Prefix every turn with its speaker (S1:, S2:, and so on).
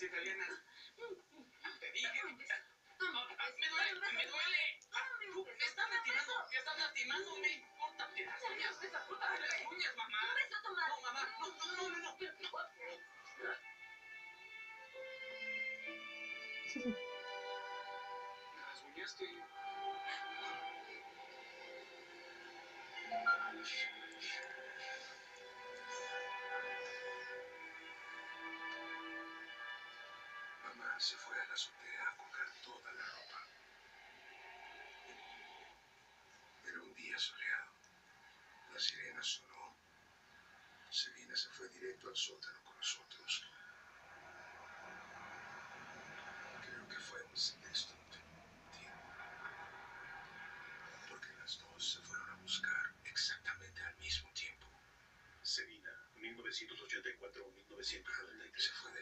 S1: chicas italianas. Te dije. Me duele, me duele. Me estás lastimando, me estás lastimando. Córtate las uñas. Córtate las uñas, mamá. No, mamá. No, no, no, no. no. Me rasguñaste.
S2: Mamá se fue a la azotea a colgar toda la ropa. Era un día soleado. La sirena sonó. Selina se fue directo al sótano con nosotros. Creo que fue un siniestro tiempo. Porque las dos se fueron a buscar exactamente al mismo tiempo.
S3: Selina, 1984-1993.
S2: Se fue de